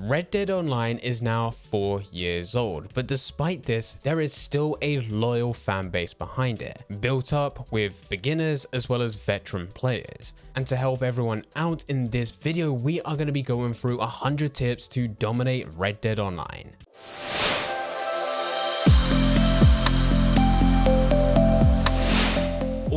Red Dead Online is now 4 years old, but despite this, there is still a loyal fan base behind it, built up with beginners as well as veteran players. And to help everyone out in this video, we are going to be going through 100 tips to dominate Red Dead Online.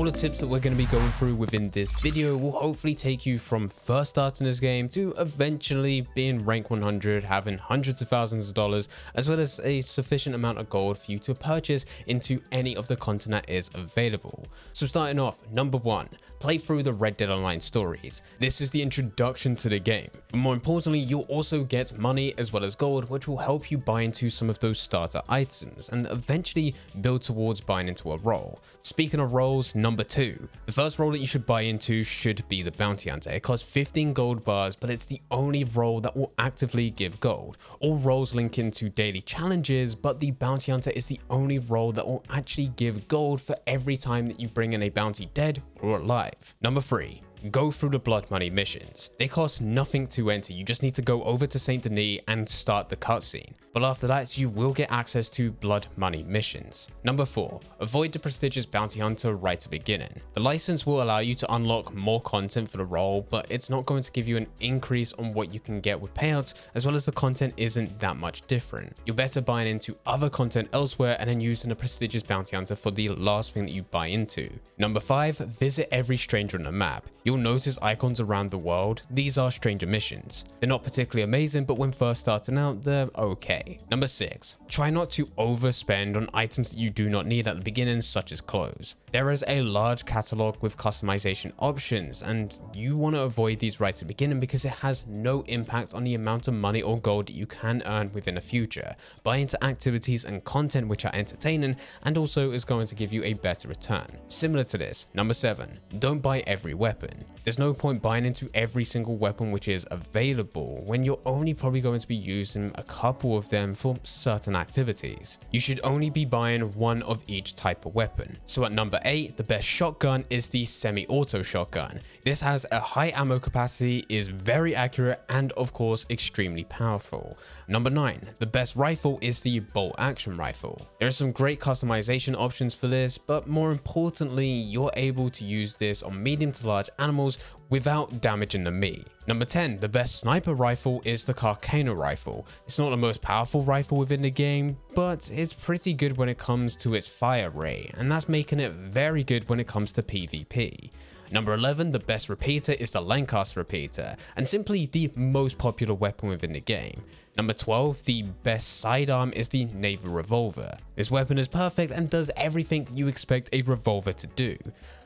All the tips that we're going to be going through within this video will hopefully take you from first starting this game to eventually being rank 100 having hundreds of thousands of dollars as well as a sufficient amount of gold for you to purchase into any of the content that is available. So starting off number one play through the red dead online stories. This is the introduction to the game. But more importantly you'll also get money as well as gold which will help you buy into some of those starter items and eventually build towards buying into a role. Speaking of roles number Number two, the first role that you should buy into should be the bounty hunter. It costs 15 gold bars, but it's the only role that will actively give gold. All roles link into daily challenges, but the bounty hunter is the only role that will actually give gold for every time that you bring in a bounty dead or alive. Number three, go through the blood money missions. They cost nothing to enter, you just need to go over to Saint Denis and start the cutscene. But after that, you will get access to blood money missions. Number 4. Avoid the prestigious bounty hunter right at the beginning. The license will allow you to unlock more content for the role, but it's not going to give you an increase on what you can get with payouts, as well as the content isn't that much different. You're better buying into other content elsewhere and then using the prestigious bounty hunter for the last thing that you buy into. Number 5. Visit every stranger on the map. You'll notice icons around the world. These are stranger missions. They're not particularly amazing, but when first starting out, they're okay. Number 6. Try not to overspend on items that you do not need at the beginning, such as clothes. There is a large catalog with customization options, and you want to avoid these right at the beginning because it has no impact on the amount of money or gold that you can earn within the future. Buy into activities and content which are entertaining and also is going to give you a better return. Similar to this, number 7. Don't buy every weapon. There's no point buying into every single weapon which is available when you're only probably going to be using a couple of them for certain activities. You should only be buying one of each type of weapon. So at number 8, the best shotgun is the semi-auto shotgun. This has a high ammo capacity, is very accurate and of course extremely powerful. Number 9, the best rifle is the bolt action rifle. There are some great customization options for this, but more importantly, you're able to use this on medium to large animals without damaging the meat. Number 10, the best sniper rifle is the Carcano rifle. It's not the most powerful rifle within the game, but it's pretty good when it comes to its fire rate, and that's making it very good when it comes to PvP. Number 11, the best repeater is the Lancaster repeater, and simply the most popular weapon within the game. Number 12, the best sidearm is the naval revolver. This weapon is perfect and does everything you expect a revolver to do.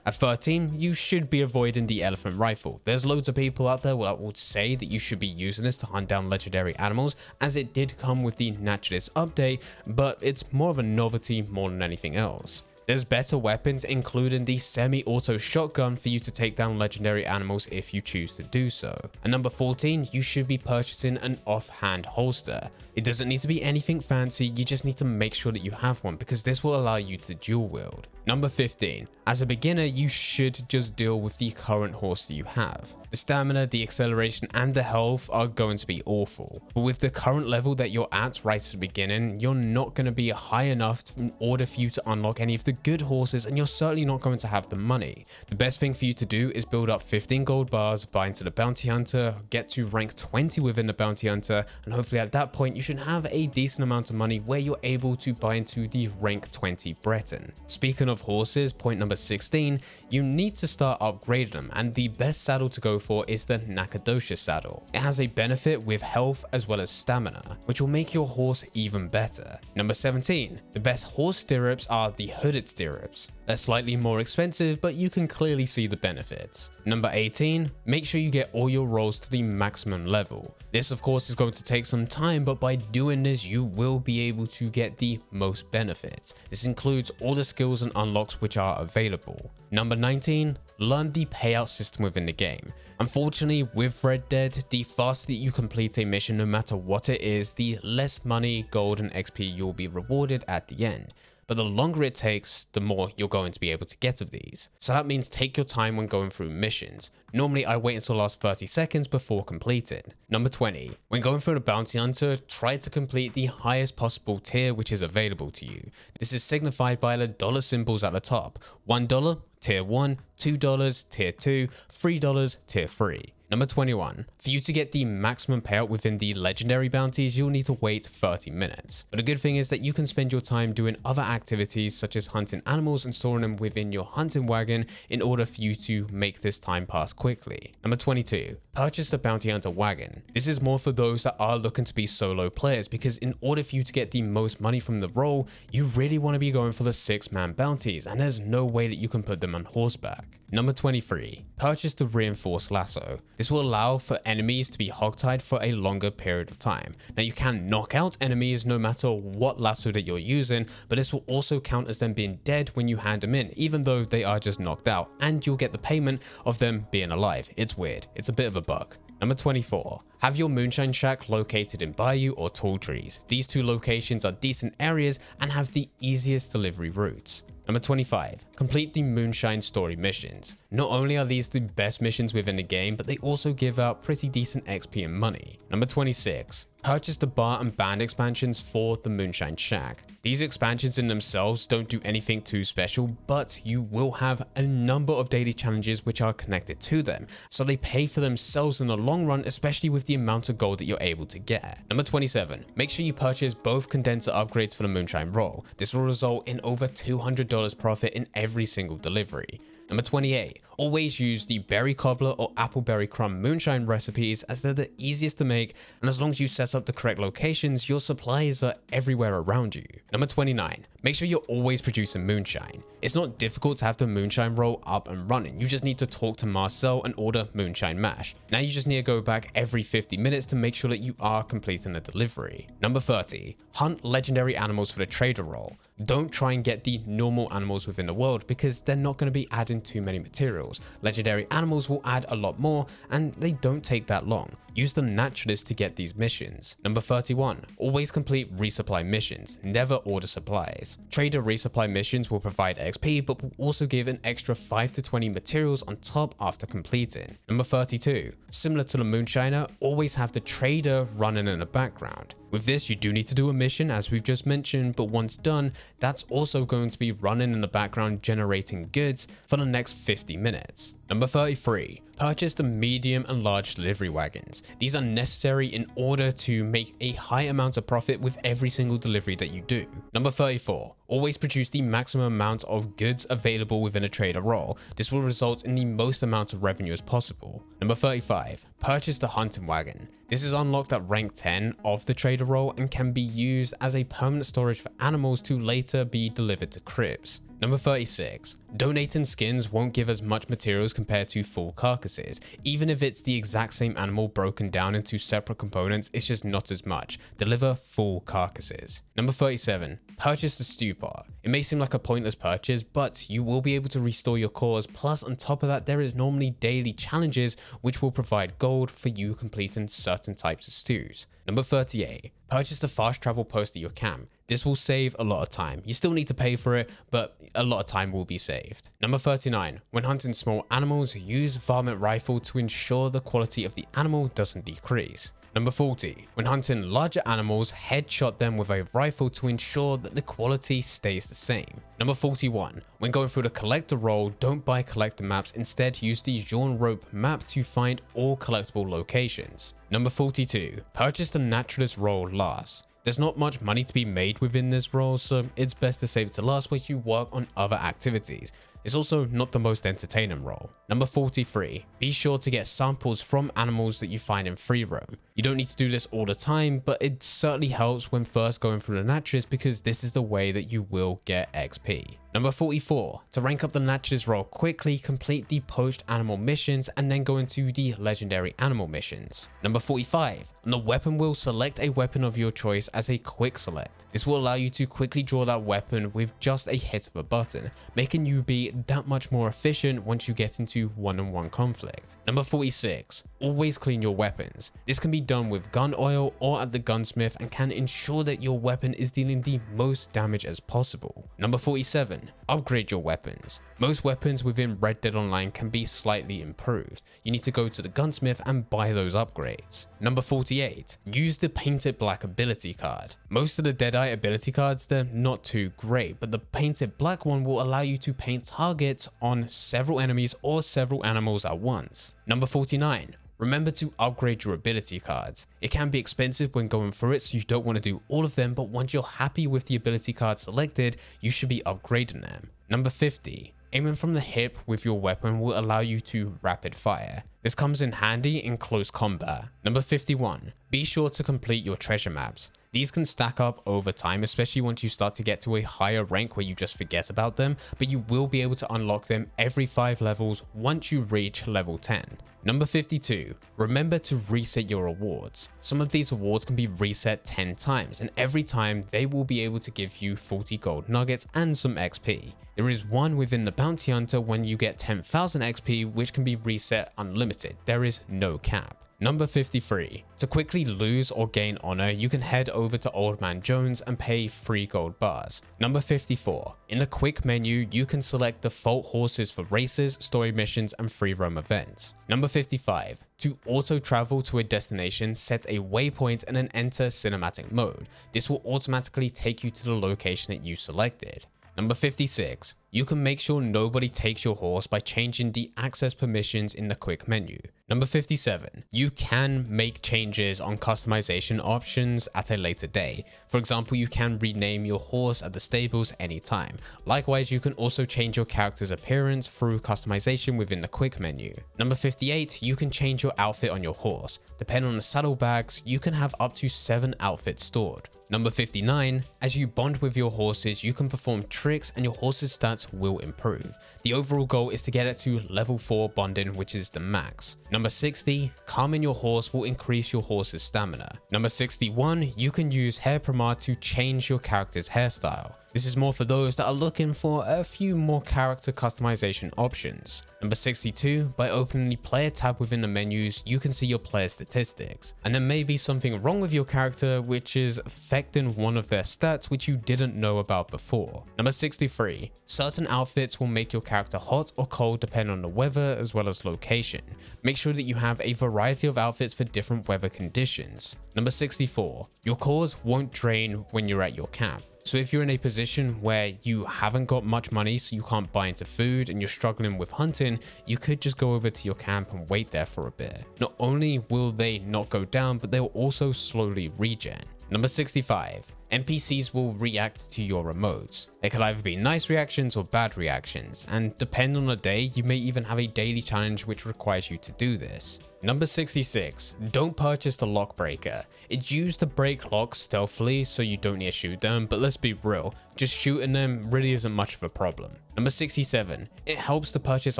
At 13, you should be avoiding the elephant rifle. There's loads of people out there that would say that you should be using this to hunt down legendary animals as it did come with the naturalist update, but it's more of a novelty more than anything else. There's better weapons including the semi-auto shotgun for you to take down legendary animals if you choose to do so. And number 14, you should be purchasing an offhand holster. It doesn't need to be anything fancy, you just need to make sure that you have one because this will allow you to dual wield. Number 15. As a beginner, you should just deal with the current horse that you have. The stamina, the acceleration, and the health are going to be awful. But with the current level that you're at right at the beginning, you're not going to be high enough in order for you to unlock any of the good horses, and you're certainly not going to have the money. The best thing for you to do is build up 15 gold bars, buy into the bounty hunter, get to rank 20 within the bounty hunter, and hopefully at that point you should have a decent amount of money where you're able to buy into the rank 20 Breton. Speaking of horses, point number 16, you need to start upgrading them and the best saddle to go for is the Nacogdoches saddle. It has a benefit with health as well as stamina, which will make your horse even better. Number 17, the best horse stirrups are the hooded stirrups. They're slightly more expensive, but you can clearly see the benefits. Number 18, make sure you get all your roles to the maximum level. This of course is going to take some time, but by doing this, you will be able to get the most benefits. This includes all the skills and unlocks which are available. Number 19, learn the payout system within the game. Unfortunately, with Red Dead, the faster that you complete a mission no matter what it is, the less money, gold and XP you'll be rewarded at the end. But the longer it takes, the more you're going to be able to get of these. So that means take your time when going through missions. Normally I wait until the last 30 seconds before completing. Number 20. When going through the bounty hunter, try to complete the highest possible tier which is available to you. This is signified by the dollar symbols at the top. $1, tier 1, $2, tier 2, $3, tier 3. Number 21. For you to get the maximum payout within the legendary bounties, you'll need to wait 30 minutes. But the good thing is that you can spend your time doing other activities such as hunting animals and storing them within your hunting wagon in order for you to make this time pass quickly. Number 22. Purchase the bounty hunter wagon. This is more for those that are looking to be solo players because in order for you to get the most money from the role, you really want to be going for the 6 man bounties and there's no way that you can put them on horseback. Number 23. Purchase the reinforced lasso. This will allow for enemies to be hogtied for a longer period of time. Now you can knock out enemies no matter what lasso that you're using, but this will also count as them being dead when you hand them in, even though they are just knocked out, and you'll get the payment of them being alive. It's weird. It's a bit of a bug. Number 24. Have your moonshine shack located in bayou or tall trees. These two locations are decent areas and have the easiest delivery routes. Number 25. Complete the Moonshine story missions. Not only are these the best missions within the game, but they also give out pretty decent XP and money. Number 26. Purchase the bar and band expansions for the Moonshine Shack. These expansions in themselves don't do anything too special, but you will have a number of daily challenges which are connected to them, so they pay for themselves in the long run, especially with the amount of gold that you're able to get. Number 27. Make sure you purchase both condenser upgrades for the Moonshine Role. This will result in over $200 profit in every single delivery. Number 28. Always use the berry cobbler or appleberry crumb moonshine recipes as they're the easiest to make and as long as you set up the correct locations, your supplies are everywhere around you. Number 29. Make sure you're always producing moonshine. It's not difficult to have the moonshine roll up and running. You just need to talk to Marcel and order moonshine mash. Now you just need to go back every 50 minutes to make sure that you are completing the delivery. Number 30. Hunt legendary animals for the trader role. Don't try and get the normal animals within the world because they're not going to be adding too many materials. Legendary animals will add a lot more and they don't take that long. Use the naturalist to get these missions. Number 31. Always complete resupply missions. Never order supplies. Trader resupply missions will provide XP but will also give an extra 5 to 20 materials on top after completing. Number 32. Similar to the Moonshiner, always have the trader running in the background. With this, you do need to do a mission as we've just mentioned, but once done, that's also going to be running in the background generating goods for the next 50 minutes. Number 33. Purchase the medium and large delivery wagons. These are necessary in order to make a high amount of profit with every single delivery that you do. Number 34. Always produce the maximum amount of goods available within a trader role. This will result in the most amount of revenue as possible. Number 35. Purchase the hunting wagon. This is unlocked at rank 10 of the trader role and can be used as a permanent storage for animals to later be delivered to Cripps. Number 36. Donating skins won't give as much materials compared to full carcasses. Even if it's the exact same animal broken down into separate components, it's just not as much. Deliver full carcasses. Number 37. Purchase the stew It may seem like a pointless purchase, but you will be able to restore your cores. Plus, on top of that, there is normally daily challenges which will provide gold for you completing certain types of stews. Number 38. Purchase the fast travel post at your camp. This will save a lot of time. You still need to pay for it, but a lot of time will be saved. Number 39. When hunting small animals, use varmint rifle to ensure the quality of the animal doesn't decrease. Number 40. When hunting larger animals, headshot them with a rifle to ensure that the quality stays the same. Number 41. When going through the collector role, don't buy collector maps, instead use the Jean Ropke map to find all collectible locations. Number 42. Purchase the naturalist role last. There's not much money to be made within this role, so it's best to save it to last while you work on other activities. It's also not the most entertaining role. Number 43. Be sure to get samples from animals that you find in free roam. You don't need to do this all the time, but it certainly helps when first going through the naturalist because this is the way that you will get XP. Number 44. To rank up the naturalist role quickly, complete the poached animal missions and then go into the legendary animal missions. Number 45. On the weapon wheel, select a weapon of your choice as a quick select. This will allow you to quickly draw that weapon with just a hit of a button, making you be that much more efficient once you get into one-on-one -on -one conflict. Number 46. Always clean your weapons. This can be done with gun oil or at the gunsmith and can ensure that your weapon is dealing the most damage as possible. Number 47. Upgrade your weapons. Most weapons within Red Dead Online can be slightly improved. You need to go to the gunsmith and buy those upgrades. Number 48. Use the Paint It Black ability card. Most of the Deadeye ability cards, they're not too great, but the Paint It Black one will allow you to paint targets on several enemies or several animals at once. Number 49. Remember to upgrade your ability cards. It can be expensive when going through it so you don't want to do all of them but once you're happy with the ability card selected, you should be upgrading them. Number 50. Aiming from the hip with your weapon will allow you to rapid fire. This comes in handy in close combat. Number 51. Be sure to complete your treasure maps. These can stack up over time, especially once you start to get to a higher rank where you just forget about them, but you will be able to unlock them every 5 levels once you reach level 10. Number 52. Remember to reset your awards. Some of these awards can be reset 10 times and every time they will be able to give you 40 gold nuggets and some XP. There is one within the bounty hunter when you get 10,000 XP which can be reset unlimited. There is no cap. Number 53. To quickly lose or gain honor, you can head over to Old Man Jones and pay 3 gold bars. Number 54. In the quick menu, you can select default horses for races, story missions, and free roam events. Number 55. To auto travel to a destination, set a waypoint and then enter cinematic mode. This will automatically take you to the location that you selected. Number 56. You can make sure nobody takes your horse by changing the access permissions in the quick menu. Number 57. You can make changes on customization options at a later day. For example, you can rename your horse at the stables anytime. Likewise, you can also change your character's appearance through customization within the quick menu. Number 58. You can change your outfit on your horse. Depending on the saddlebags, you can have up to 7 outfits stored. Number 59, as you bond with your horses, you can perform tricks and your horse's stats will improve. The overall goal is to get it to level 4 bonding, which is the max. Number 60, calming your horse will increase your horse's stamina. Number 61, you can use hair pomade to change your character's hairstyle. This is more for those that are looking for a few more character customization options. Number 62, by opening the player tab within the menus, you can see your player statistics. And there may be something wrong with your character which is affecting one of their stats which you didn't know about before. Number 63, certain outfits will make your character hot or cold depending on the weather as well as location. Make sure that you have a variety of outfits for different weather conditions. Number 64, your cores won't drain when you're at your camp. So if you're in a position where you haven't got much money, so you can't buy into food and you're struggling with hunting, you could just go over to your camp and wait there for a bit. Not only will they not go down, but they'll also slowly regen. Number 65. NPCs will react to your emotes. They could either be nice reactions or bad reactions, and depending on the day, you may even have a daily challenge which requires you to do this. Number 66. Don't purchase the lockbreaker. It's used to break locks stealthily so you don't need to shoot them, but let's be real, just shooting them really isn't much of a problem. Number 67. It helps to purchase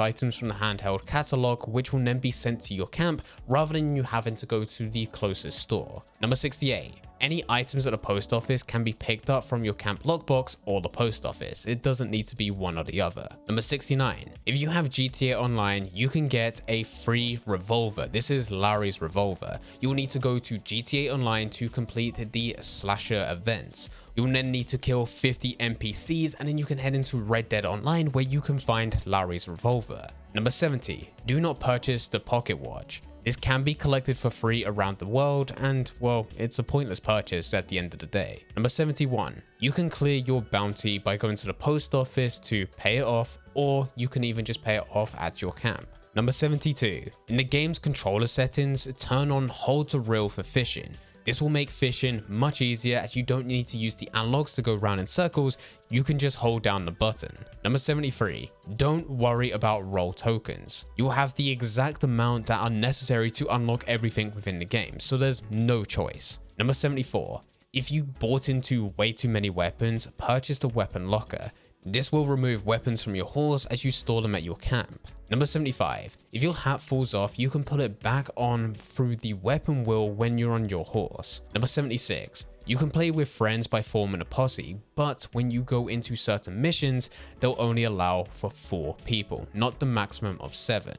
items from the handheld catalog which will then be sent to your camp rather than you having to go to the closest store. Number 68. Any items at the post office can be picked up from your camp lockbox or the post office. It doesn't need to be one or the other. Number 69. If you have GTA Online, you can get a free revolver. This is Larry's revolver. You will need to go to GTA Online to complete the slasher events. You'll then need to kill 50 NPCs and then you can head into Red Dead Online where you can find Larry's revolver. Number 70. Do not purchase the pocket watch. This can be collected for free around the world and, well, it's a pointless purchase at the end of the day. Number 71. You can clear your bounty by going to the post office to pay it off or you can even just pay it off at your camp. Number 72. In the game's controller settings, turn on hold to reel for fishing. This will make fishing much easier as you don't need to use the analogs to go round in circles, you can just hold down the button. Number 73. Don't worry about role tokens. You'll have the exact amount that are necessary to unlock everything within the game, so there's no choice. Number 74. If you bought into way too many weapons, purchase the weapon locker. This will remove weapons from your horse as you store them at your camp. Number 75. If your hat falls off, you can put it back on through the weapon wheel when you're on your horse. Number 76. You can play with friends by forming a posse, but when you go into certain missions, they'll only allow for 4 people, not the maximum of 7.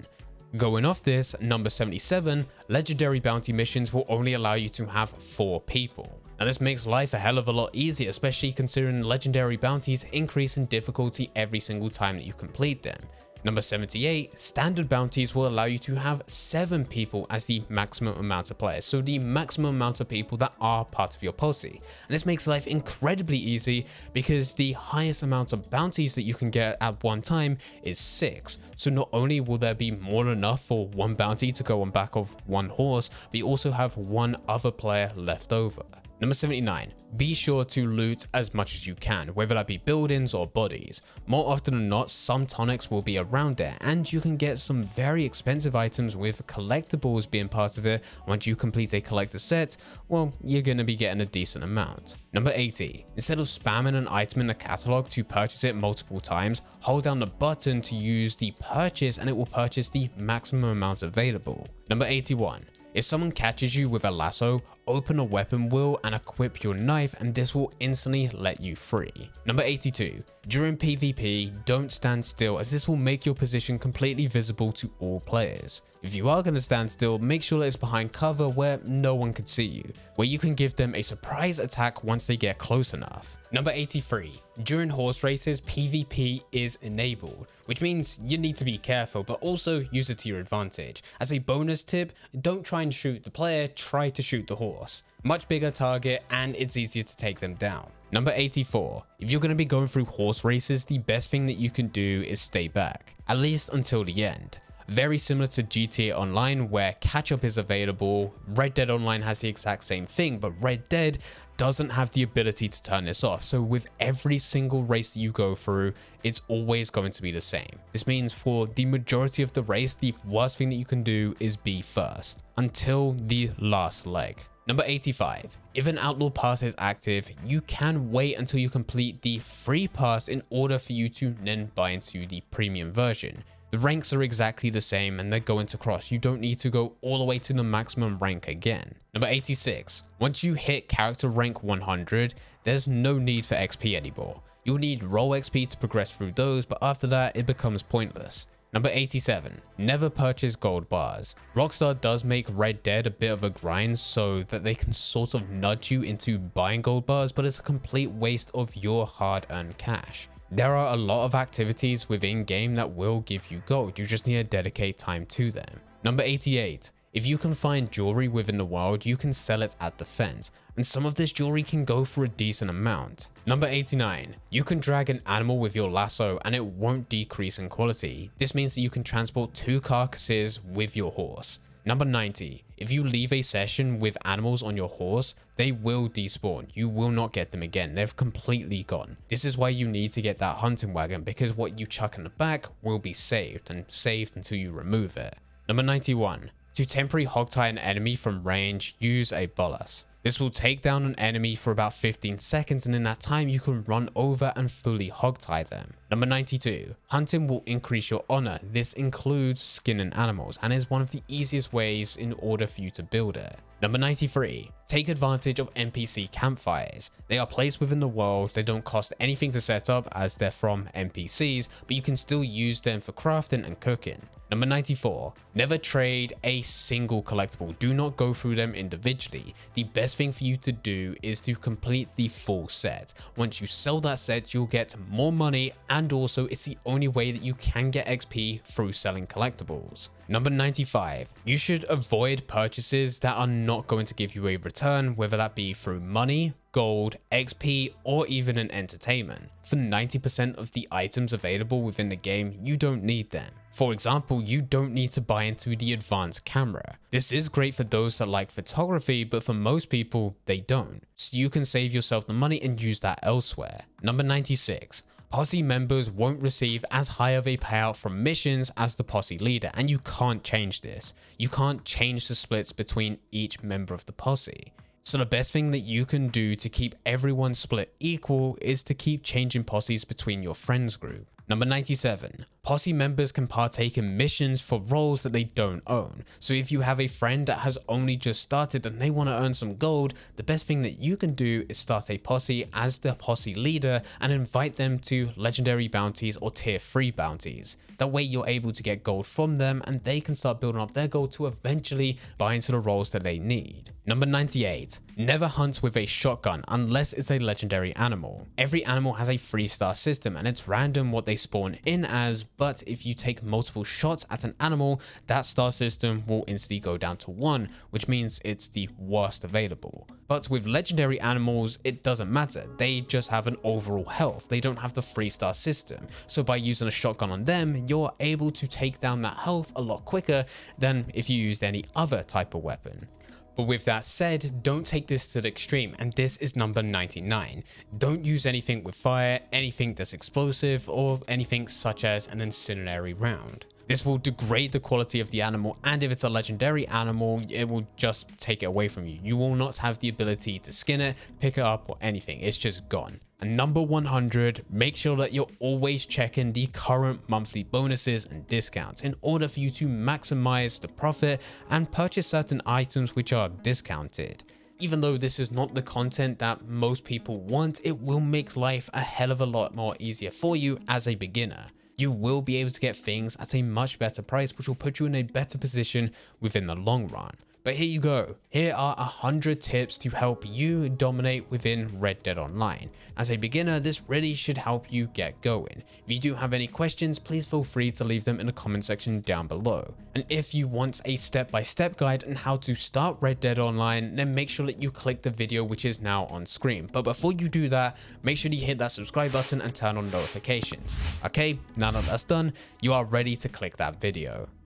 Going off this, number 77, legendary bounty missions will only allow you to have 4 people. Now this makes life a hell of a lot easier, especially considering legendary bounties increase in difficulty every single time that you complete them. Number 78, standard bounties will allow you to have 7 people as the maximum amount of players, so the maximum amount of people that are part of your posse. And this makes life incredibly easy because the highest amount of bounties that you can get at one time is 6. So not only will there be more than enough for one bounty to go on back of one horse, but you also have one other player left over. Number 79. Be sure to loot as much as you can, whether that be buildings or bodies. More often than not, some tonics will be around there and you can get some very expensive items with collectibles being part of it. Once you complete a collector set, well, you're going to be getting a decent amount. Number 80. Instead of spamming an item in the catalog to purchase it multiple times, hold down the button to use the purchase and it will purchase the maximum amount available. Number 81. If someone catches you with a lasso, open a weapon wheel and equip your knife and this will instantly let you free. Number 82. During PvP, don't stand still as this will make your position completely visible to all players. If you are going to stand still, make sure that it's behind cover where no one can see you, where you can give them a surprise attack once they get close enough. Number 83. During horse races, PvP is enabled, which means you need to be careful but also use it to your advantage. As a bonus tip, don't try and shoot the player, try to shoot the horse. Much bigger target and it's easier to take them down. Number 84. If you're going to be going through horse races, the best thing that you can do is stay back, at least until the end. Very similar to GTA Online where catch up is available, Red Dead Online has the exact same thing, but Red Dead doesn't have the ability to turn this off. So with every single race that you go through, it's always going to be the same. This means for the majority of the race, the worst thing that you can do is be first until the last leg. Number 85. If an Outlaw Pass is active, you can wait until you complete the free pass in order for you to then buy into the premium version. The ranks are exactly the same and they're going to cross. You don't need to go all the way to the maximum rank again. Number 86. Once you hit character rank 100, there's no need for XP anymore. You'll need role XP to progress through those, but after that, it becomes pointless. Number 87. Never purchase gold bars. Rockstar does make Red Dead a bit of a grind so that they can sort of nudge you into buying gold bars, but it's a complete waste of your hard-earned cash. There are a lot of activities within game that will give you gold, you just need to dedicate time to them. Number 88. If you can find jewelry within the world, you can sell it at the fence, and some of this jewelry can go for a decent amount. Number 89. You can drag an animal with your lasso and it won't decrease in quality. This means that you can transport two carcasses with your horse. Number 90. If you leave a session with animals on your horse, they will despawn. You will not get them again. They've completely gone. This is why you need to get that hunting wagon because what you chuck in the back will be saved and saved until you remove it. Number 91. To temporary hogtie an enemy from range, use a bolas. This will take down an enemy for about 15 seconds and in that time you can run over and fully hogtie them. Number 92. Hunting will increase your honor. This includes skinning animals and is one of the easiest ways in order for you to build it. Number 93. Take advantage of NPC campfires. They are placed within the world, they don't cost anything to set up as they're from NPCs, but you can still use them for crafting and cooking. Number 94. Never trade a single collectible. Do not go through them individually. The best thing for you to do is to complete the full set. Once you sell that set, you'll get more money and also it's the only way that you can get XP through selling collectibles. Number 95. You should avoid purchases that are not going to give you a return, whether that be through money, gold, XP, or even an entertainment. For 90% of the items available within the game, you don't need them. For example, you don't need to buy into the advanced camera. This is great for those that like photography, but for most people, they don't. So you can save yourself the money and use that elsewhere. Number 96. Posse members won't receive as high of a payout from missions as the posse leader, and you can't change this. You can't change the splits between each member of the posse. So the best thing that you can do to keep everyone split equal is to keep changing posses between your friends group. Number 97. Posse members can partake in missions for roles that they don't own. So if you have a friend that has only just started and they want to earn some gold, the best thing that you can do is start a posse as the posse leader and invite them to legendary bounties or tier 3 bounties. That way you're able to get gold from them and they can start building up their gold to eventually buy into the roles that they need. Number 98. Never hunt with a shotgun unless it's a legendary animal. Every animal has a 3 star system and it's random what they spawn in as, but if you take multiple shots at an animal, that star system will instantly go down to 1, which means it's the worst available. But with legendary animals, it doesn't matter. They just have an overall health. They don't have the 3 star system. So by using a shotgun on them, you're able to take down that health a lot quicker than if you used any other type of weapon. But with that said, don't take this to the extreme, and this is number 99. Don't use anything with fire, anything that's explosive, or anything such as an incendiary round. This will degrade the quality of the animal and if it's a legendary animal, it will just take it away from you. You will not have the ability to skin it, pick it up or anything. It's just gone. And number 100, make sure that you're always checking the current monthly bonuses and discounts in order for you to maximize the profit and purchase certain items which are discounted. Even though this is not the content that most people want, it will make life a hell of a lot more easier for you as a beginner you will be able to get things at a much better price, which will put you in a better position within the long run. But here you go. Here are 100 tips to help you dominate within Red Dead Online. As a beginner, this really should help you get going. If you do have any questions, please feel free to leave them in the comment section down below. And if you want a step-by-step -step guide on how to start Red Dead Online, then make sure that you click the video which is now on screen. But before you do that, make sure you hit that subscribe button and turn on notifications. Okay, now that that's done, you are ready to click that video.